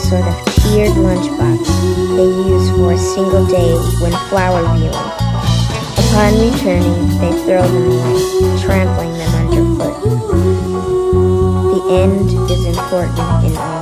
sort of tiered lunchbox they use for a single day when flower viewing. Upon returning, they throw them away, trampling them underfoot. The end is important in all